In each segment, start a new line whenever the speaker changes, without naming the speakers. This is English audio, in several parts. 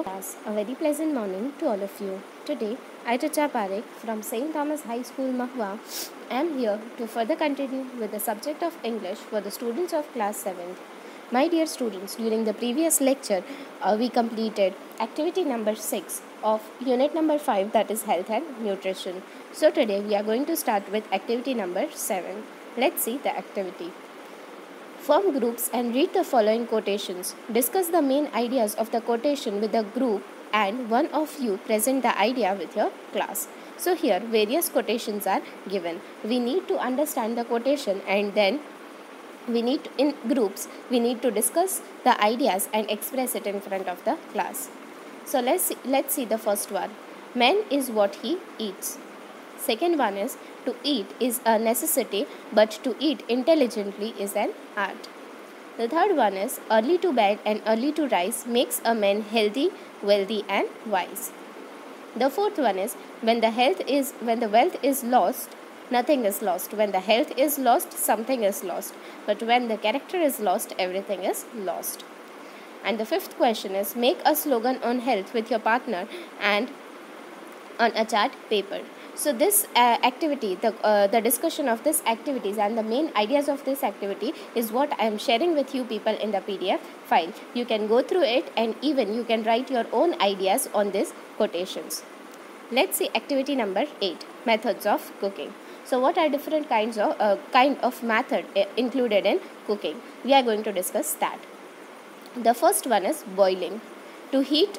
A very pleasant morning to all of you. Today, I, Chacha Parekh from St. Thomas High School, Mahuva, am here to further continue with the subject of English for the students of class 7th. My dear students, during the previous lecture, uh, we completed activity number 6 of unit number 5 that is health and nutrition. So today we are going to start with activity number 7. Let's see the activity. Form groups and read the following quotations. Discuss the main ideas of the quotation with the group and one of you present the idea with your class. So here various quotations are given. We need to understand the quotation and then we need to, in groups we need to discuss the ideas and express it in front of the class so let's see, let's see the first one man is what he eats second one is to eat is a necessity but to eat intelligently is an art the third one is early to bed and early to rise makes a man healthy wealthy and wise the fourth one is when the health is when the wealth is lost nothing is lost. When the health is lost, something is lost. But when the character is lost, everything is lost. And the fifth question is make a slogan on health with your partner and on a chart paper. So this uh, activity, the, uh, the discussion of this activities and the main ideas of this activity is what I am sharing with you people in the PDF file. You can go through it and even you can write your own ideas on these quotations. Let's see activity number 8, methods of cooking. So what are different kinds of uh, kind of method uh, included in cooking? We are going to discuss that. The first one is boiling. To heat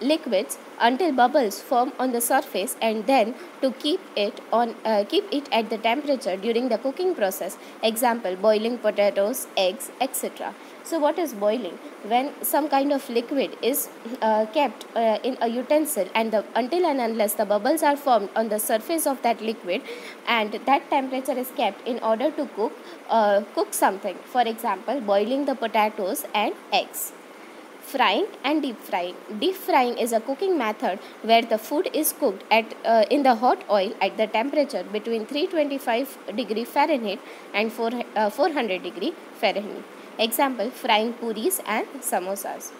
liquids until bubbles form on the surface and then to keep it on uh, keep it at the temperature during the cooking process. Example boiling potatoes eggs etc so what is boiling? When some kind of liquid is uh, kept uh, in a utensil and the, until and unless the bubbles are formed on the surface of that liquid and that temperature is kept in order to cook uh, cook something. For example boiling the potatoes and eggs frying and deep frying. Deep frying is a cooking method where the food is cooked at uh, in the hot oil at the temperature between 325 degree fahrenheit and 4, uh, 400 degree fahrenheit. Example frying puris and samosas.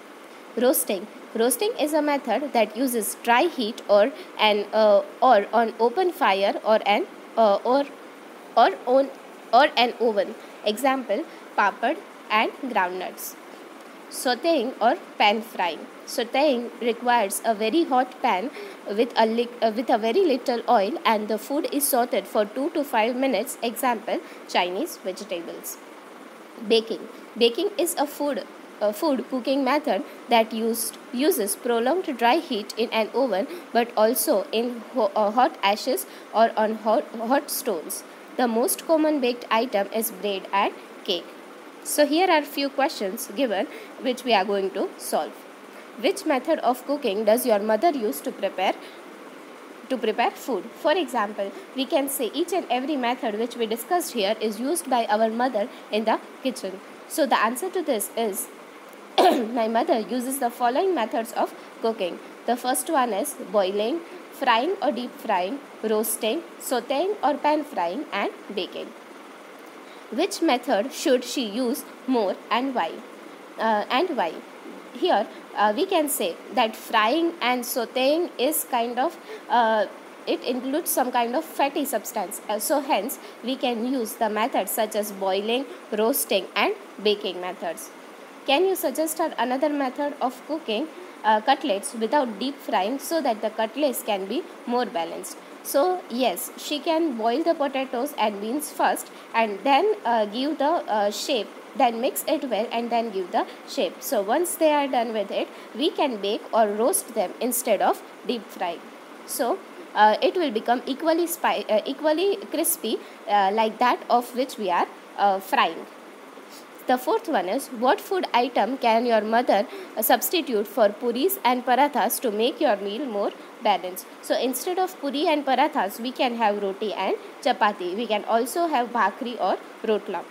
Roasting. Roasting is a method that uses dry heat or an uh, or on open fire or an uh, or or on or an oven. Example papad and groundnuts sauteing or pan frying. Sauteing requires a very hot pan with a, uh, with a very little oil and the food is sauteed for 2 to 5 minutes. Example Chinese vegetables. Baking. Baking is a food a food cooking method that used uses prolonged dry heat in an oven but also in ho- uh, hot ashes or on hot, hot stones. The most common baked item is bread and cake. So here are few questions given which we are going to solve. Which method of cooking does your mother use to prepare to prepare food? For example, we can say each and every method which we discussed here is used by our mother in the kitchen. So the answer to this is my mother uses the following methods of cooking. The first one is boiling, frying or deep frying, roasting, sauteing or pan frying and baking. Which method should she use more and why? Uh, and why? Here uh, we can say that frying and sauteing is kind of uh, it includes some kind of fatty substance. Uh, so hence we can use the methods such as boiling, roasting and baking methods. Can you suggest her another method of cooking uh, cutlets without deep frying so that the cutlets can be more balanced? So yes, she can boil the potatoes and beans first and then uh, give the uh, shape then mix it well and then give the shape. So once they are done with it, we can bake or roast them instead of deep frying. So uh, it will become equally, spi- uh, equally crispy uh, like that of which we are uh, frying. The fourth one is what food item can your mother substitute for puris and parathas to make your meal more balanced? So instead of puri and parathas, we can have roti and chapati. We can also have bhakri or rotla.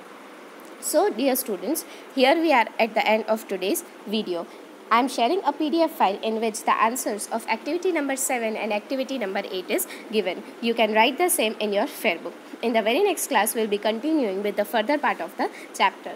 So dear students, here we are at the end of today's video. I am sharing a PDF file in which the answers of activity number 7 and activity number 8 is given. You can write the same in your fair book. In the very next class, we will be continuing with the further part of the chapter.